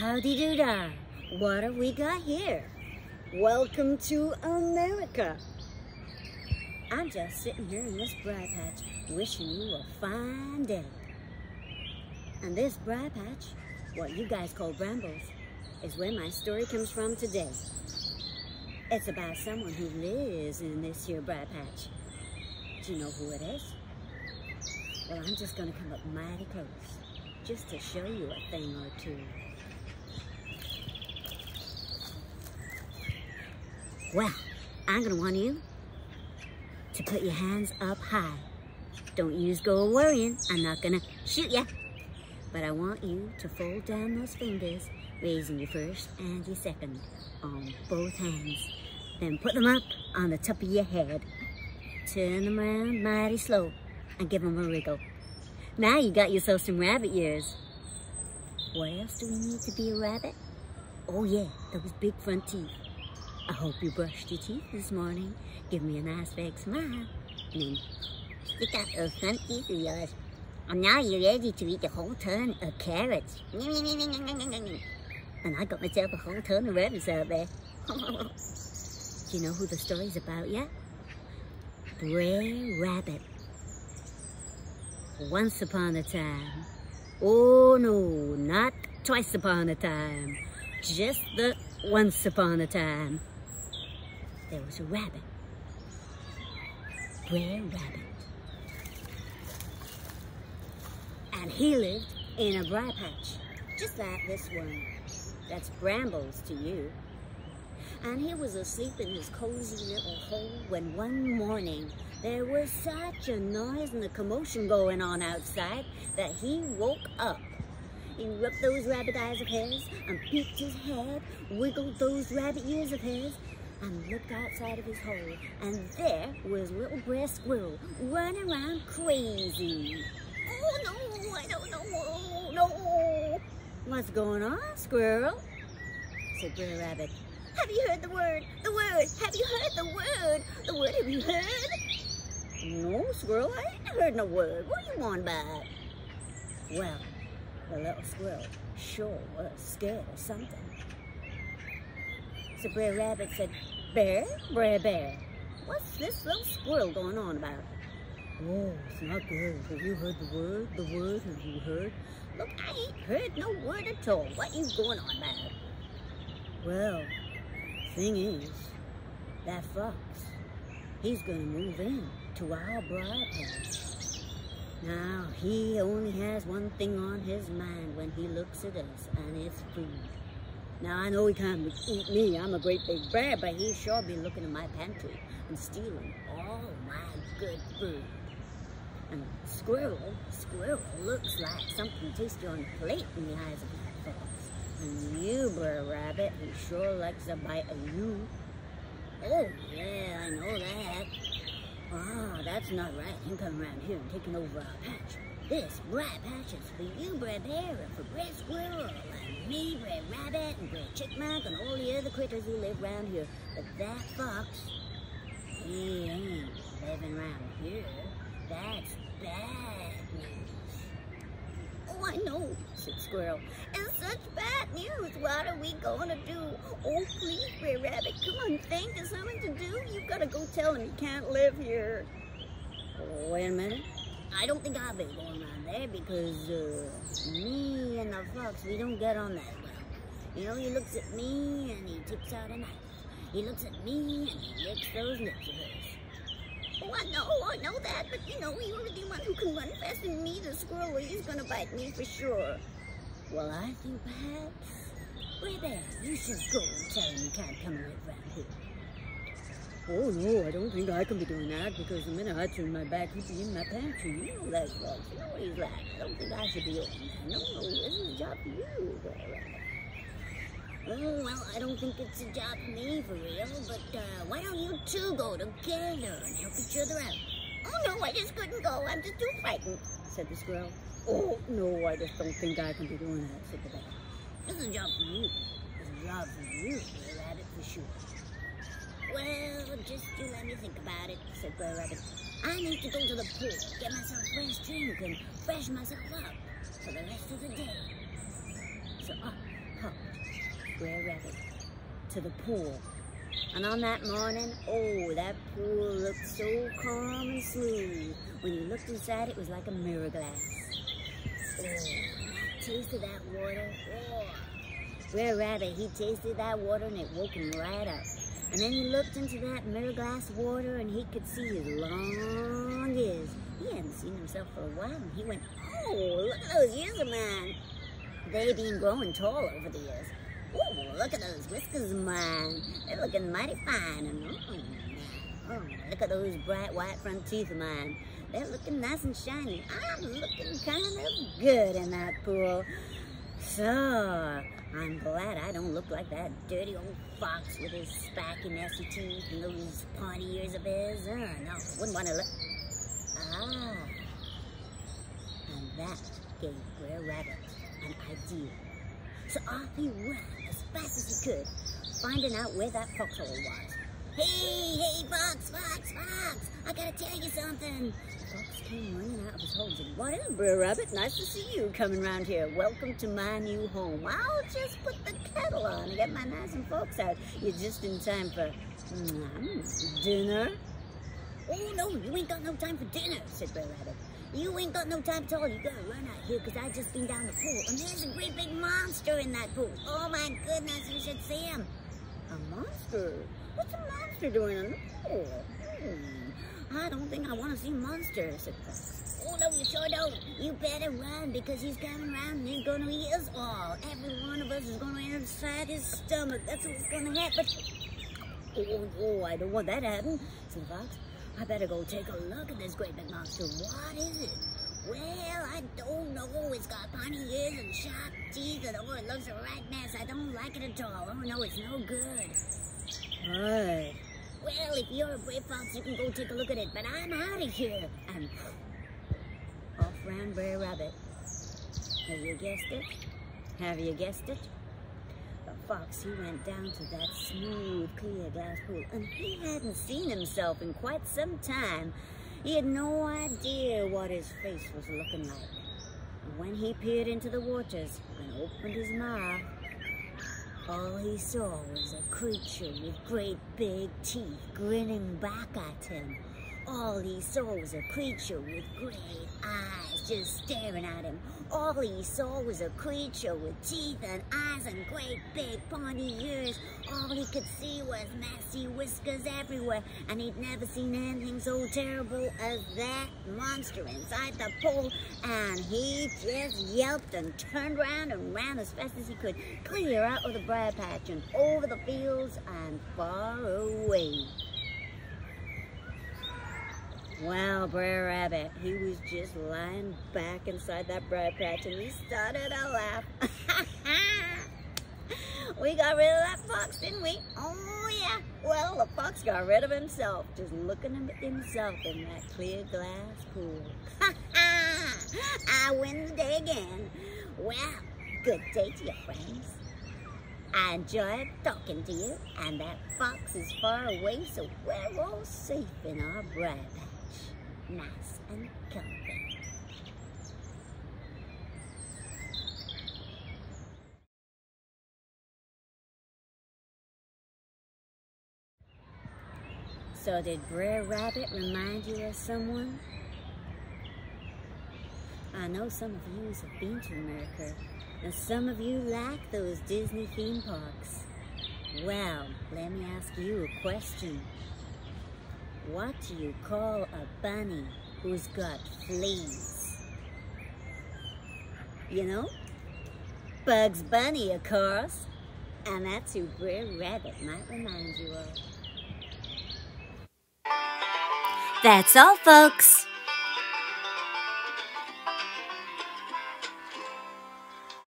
Howdy do da. What have we got here? Welcome to America. I'm just sitting here in this briar patch wishing you a fine day. And this briar patch, what you guys call brambles, is where my story comes from today. It's about someone who lives in this here briar patch. Do you know who it is? Well, I'm just gonna come up mighty close, just to show you a thing or two. Well, I'm gonna want you to put your hands up high. Don't use go worrying, I'm not gonna shoot ya. But I want you to fold down those fingers, raising your first and your second on both hands. Then put them up on the top of your head. Turn them around mighty slow and give them a wriggle. Now you got yourself some rabbit ears. What else do we need to be a rabbit? Oh yeah, those big front teeth. I hope you brushed your teeth this morning. Give me a nice big smile. And then stick out those front teeth of yours. And now you're ready to eat a whole ton of carrots. And I got myself a whole ton of rabbits out there. Do you know who the story's about yet? Brer Rabbit. Once upon a time. Oh no, not twice upon a time. Just the once upon a time. There was a rabbit. Brer Rabbit. And he lived in a briar patch, just like this one. That's brambles to you. And he was asleep in his cozy little hole when one morning there was such a noise and a commotion going on outside that he woke up. He rubbed those rabbit eyes of his and peeked his head, wiggled those rabbit ears of his, and looked outside of his hole. And there was little Brer Squirrel running around crazy. Oh no, I don't know, no. What's going on, Squirrel? said Brer Rabbit. Have you heard the word? The word! Have you heard the word? The word have you heard? No, Squirrel, I ain't heard no word. What do you want about? Well, the little squirrel sure was scared of something. So Brer Rabbit said, Bear, Brer Bear, what's this little squirrel going on about? Oh, it's not good. Have you heard the word? The word, have you heard? Look, I ain't heard no word at all. What you going on about? Well, thing is, that fox, he's gonna move in to our briar patch. Now, he only has one thing on his mind when he looks at us, and it's food. Now, I know he can't eat me. I'm a great big bear, but he sure be looking in my pantry and stealing all my good food. And squirrel, squirrel looks like something tasty on the plate in the eyes of that fox. And you, Brer Rabbit, he sure likes a bite of you. Oh, yeah, I know that. Ah, that's not right. Him coming around here and taking over our patch. This briar patch is for you, Brer Bear, and for Brer Squirrel, and me, Brer Rabbit, and Brer Chipmunk, and all the other critters who live around here. But that fox, he ain't living around here. That's bad news. Oh, I know, said Squirrel. Such bad news. What are we going to do? Oh, please, Brer Rabbit, come on, think of something to do. You've got to go tell him he can't live here. Oh, wait a minute. I don't think I'll be going around there because uh, me and the fox, we don't get on that well. You know, he looks at me and he tips out a knife. He looks at me and he licks those lips of his. Oh, I know, I know that, but you know, you're the one who can run faster than me, the squirrel. He's gonna bite me for sure. Well, I think perhaps, Bear, you should go and tell him you can't come and live around here. Oh no, I don't think I can be doing that because the minute I turn my back, he'd be in my pantry. You know that, Fox. You know what he's like. I don't think I should be open. No, no, this is a job for you, Oh, well, I don't think it's a job for me for real, but uh, why don't you two go together and help each other out? Oh no, I just couldn't go. I'm just too frightened, said the squirrel. Oh no, I just don't think I can be doing that, said the bear. This is a job for you. Is a job for you, Brer Rabbit, for sure. Well, just you let me think about it, said Brer Rabbit. I need to go to the pool, get myself a fresh drink, and freshen myself up for the rest of the day. So up to the pool. And on that morning, oh, that pool looked so calm and smooth. When you looked inside, it was like a mirror glass. Oh, that water. Brer Rabbit, he tasted that water and it woke him right up. And then he looked into that mirror glass water and he could see his long ears. He hadn't seen himself for a while and he went, oh, look at those ears of mine. They've been growing tall over the years. Oh, look at those whiskers of mine. They're looking mighty fine. And oh, oh, look at those bright white front teeth of mine. They're looking nice and shiny. I'm looking kind of good in that pool. So, I'm glad I don't look like that dirty old fox with his spiky, nasty teeth and those pointy ears of his. Uh, no, wouldn't want to look. Ah. And that gave Brer Rabbit an idea. So off he ran as fast as he could, finding out where that foxhole was. Hey, hey, Fox, Fox, Fox, I gotta tell you something. Fox came running out of his hole and said, is, Brer Rabbit? Nice to see you coming around here. Welcome to my new home. I'll just put the kettle on and get my nice and folks out. You're just in time for mm, dinner. Oh, no, you ain't got no time for dinner, said Brer Rabbit. You ain't got no time at all. You gotta run out here because I just been down the pool and there's a great big monster in that pool. Oh my goodness, you should see him. A monster? What's a monster doing in the pool? Hmm. I don't think I want to see monsters, Oh no, you sure don't. You better run because he's coming around and he's gonna eat us all. Every one of us is gonna end inside his stomach. That's what's gonna happen. Oh, oh, I don't want that to happen, said the Fox. I better go take a look at this great big monster. What is it? Well, I don't know. It's got pointy ears and sharp teeth, and oh, it looks a right mess. I don't like it at all. Oh no, it's no good. Well, if you're a brave fox, you can go take a look at it, but I'm out of here. And off ran Brer Rabbit. Have you guessed it? Have you guessed it? The fox, he went down to that smooth, clear glass pool, and he hadn't seen himself in quite some time. He had no idea what his face was looking like. when he peered into the waters and opened his mouth, all he saw was a creature with great big teeth grinning back at him. All he saw was a creature with great eyes just staring at him. All he saw was a creature with teeth and eyes and great big pointy ears. All he could see was messy whiskers everywhere, and he'd never seen anything so terrible as that monster inside the pool. And he just yelped and turned around and ran as fast as he could, clear out of the briar patch and over the fields and far away. Wow, Brer Rabbit, he was just lying back inside that briar patch and he started to laugh. we got rid of that fox, didn't we? Oh, yeah. Well, the fox got rid of himself, just looking at himself in that clear glass pool. I win the day again. Well, good day to you, friends. I enjoyed talking to you, and that fox is far away, so we're all safe in our briar patch nice and comfy. So did Brer Rabbit remind you of someone? I know some of you have been to America, and some of you like those Disney theme parks. Well, let me ask you a question. What do you call a bunny who's got fleas? You know? Bugs Bunny, of course. And that's who Brer Rabbit might remind you of. That's all, folks.